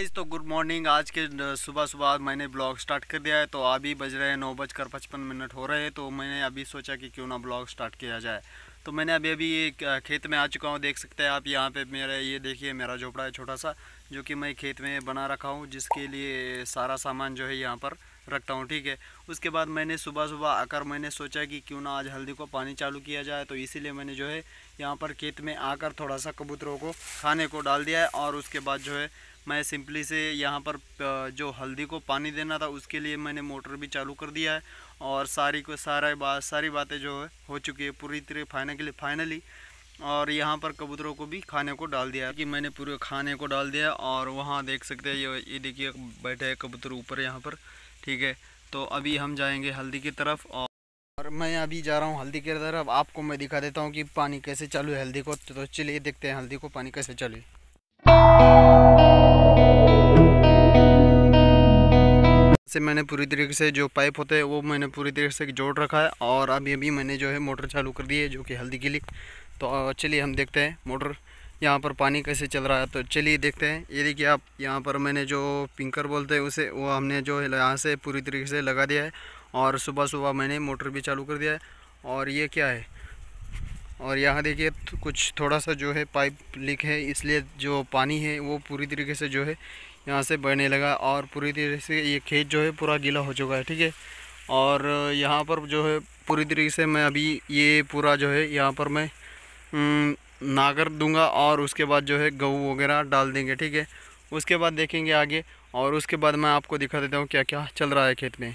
Guys तो good morning आज के सुबह सुबह मैंने ब्लॉग स्टार्ट कर दिया है तो अभी बज रहे हैं नौ बजकर पचपन मिनट हो रहे हैं तो मैंने अभी सोचा कि क्यों ना ब्लॉग स्टार्ट किया जाए। तो मैंने अभी अभी एक खेत में आ चुका हूँ, देख सकते हैं आप यहाँ पे मेरा, ये देखिए मेरा झोपड़ा है छोटा सा, जो कि मैं खेत में बना रखा हूँ, जिसके लिए सारा सामान जो है यहाँ पर रखता हूँ, ठीक है। उसके बाद मैंने सुबह सुबह आकर मैंने सोचा कि क्यों ना आज हल्दी को पानी चालू किया जाए तो इसीलिए मैंने जो है यहाँ पर खेत में आकर थोड़ा सा कबूतरों को खाने को डाल दिया है, और उसके बाद जो है मैं सिंपली से यहाँ पर जो हल्दी को पानी देना था, उसके लिए मैंने मोटर भी चालू कर दिया है। और सारी को, सारा बात सारी बातें जो है, हो चुकी है पूरी तरह फाइनली फाइनली और यहाँ पर कबूतरों को भी खाने को डाल दिया कि मैंने पूरे खाने को डाल दिया और वहाँ देख सकते हैं, ये ये देखिए, बैठे हैं कबूतर ऊपर यहाँ पर, ठीक है। तो अभी हम जाएँगे हल्दी की तरफ़, और और मैं अभी जा रहा हूँ हल्दी की तरफ़। आपको मैं दिखा देता हूँ कि पानी कैसे चालू है हल्दी को। तो चलिए देखते हैं हल्दी को पानी कैसे चालू से मैंने पूरी तरीके से जो पाइप होते हैं, वो मैंने पूरी तरीके से जोड़ रखा है और अभी अभी मैंने जो है मोटर चालू कर दी है, जो कि हल्दी के लिए। तो चलिए हम देखते हैं मोटर यहाँ पर पानी कैसे चल रहा है। तो चलिए देखते हैं। ये देखिए आप, यहाँ पर मैंने जो पिंकर बोलते हैं, उसे, वो हमने जो है यहाँ से पूरी तरीके से लगा दिया है और सुबह सुबह मैंने मोटर भी चालू कर दिया है। और ये क्या है? और यहाँ देखिए कुछ थोड़ा सा जो है पाइप लीक है, इसलिए जो पानी है, वो पूरी तरीके से जो है यहाँ से बहने लगा और पूरी तरीके से ये खेत जो है पूरा गीला हो चुका है, ठीक है? और यहाँ पर जो है पूरी तरीके से मैं अभी ये पूरा जो है यहाँ पर मैं नागर दूँगा और उसके बाद जो है गऊ वगैरह डाल देंगे, ठीक है? उसके बाद देखेंगे आगे और उसके बाद मैं आपको दिखा देता हूँ क्या क्या चल रहा है खेत में।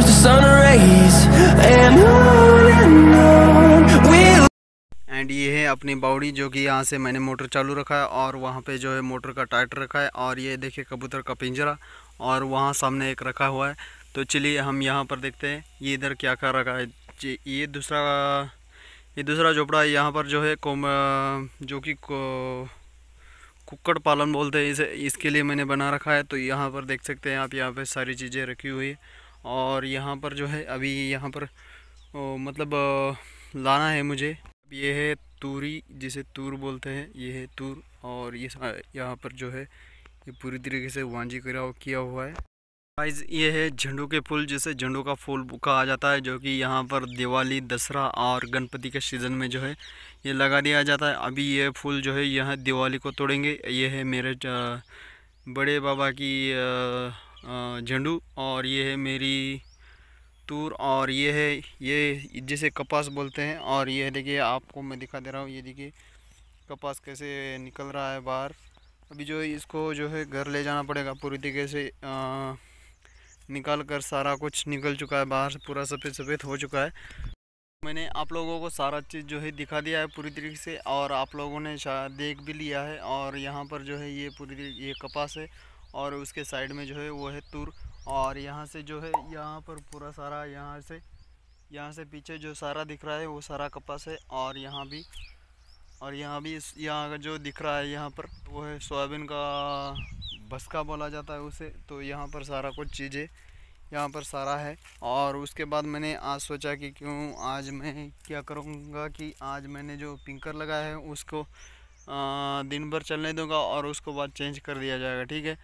to sun rays And on and on we'll and ये है अपनी बाउडी जो कि यहाँ से मैंने मोटर चालू रखा है और वहाँ पे जो है मोटर का टाइट रखा है और ये देखिए कबूतर का पिंजरा और वहाँ सामने एक रखा हुआ है। तो चलिए हम यहाँ पर देखते हैं ये इधर क्या कर रखा है। ये दूसरा ये दूसरा झोपड़ा है। यहाँ पर जो है कोम, जो कि, कुक्कड़ पालन बोलते हैं। इसे, इसके लिए मैंने बना रखा है। तो यहाँ पर देख सकते हैं आप, यहाँ पे सारी चीज़ें रखी हुई है। और यहाँ पर जो है अभी यहाँ पर ओ, मतलब लाना है मुझे। ये है तूरी जिसे तूर बोलते हैं। ये है तूर और ये यहाँ पर जो है ये पूरी तरीके से वांजी किया हुआ है। गाइस ये है झंडू के फूल जिसे झंडू का फूल कहा जाता है जो कि यहाँ पर दिवाली दसरा और गणपति के सीज़न में जो है ये लगा दिया जाता है। अभी ये फूल जो है यहाँ दिवाली को तोड़ेंगे। ये है मेरे बड़े बाबा की झंडू और ये है मेरी तूर और ये है, ये जिसे कपास बोलते हैं और ये है, देखिए, आपको मैं दिखा दे रहा हूँ, ये देखिए, कपास कैसे निकल रहा है बाहर। अभी जो है इसको जो है घर ले जाना पड़ेगा पूरी तरीके से निकाल कर सारा कुछ निकल चुका है बाहर से पूरा सफ़ेद सफ़ेद हो चुका है। मैंने आप लोगों को सारा चीज़ जो है दिखा दिया है पूरी तरीके से और आप लोगों ने शायद देख भी लिया है और यहाँ पर जो है ये पूरी ये कपास है और उसके साइड में जो है वो है तुर और यहाँ से जो है यहाँ पर पूरा सारा यहाँ से यहाँ से पीछे जो सारा दिख रहा है वो सारा कपास है और यहाँ भी और यहाँ भी यहाँ का जो दिख रहा है यहाँ पर वो है सोयाबीन का बसका बोला जाता है उसे तो यहाँ पर सारा कुछ चीज़ें यहाँ पर सारा है। और उसके बाद मैंने आज सोचा कि क्यों आज मैं क्या करूँगा कि आज मैंने जो पिंकर लगाया है उसको आ, दिन भर चलने दूँगा और उसको बाद चेंज कर दिया जाएगा ठीक है?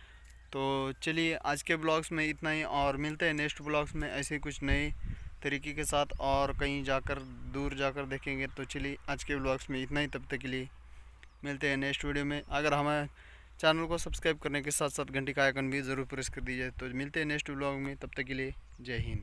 तो चलिए आज के ब्लॉग्स में इतना ही और मिलते हैं नेक्स्ट ब्लॉग्स में ऐसे कुछ नए तरीके के साथ और कहीं जाकर, दूर जाकर देखेंगे। तो चलिए आज के ब्लॉग्स में इतना ही, तब तक के लिए मिलते हैं नेक्स्ट वीडियो में। अगर हमें चैनल को सब्सक्राइब करने के साथ साथ घंटी का आइकन भी ज़रूर प्रेस कर दीजिए। तो मिलते हैं नेक्स्ट ब्लॉग में, तब तक के लिए जय हिंद।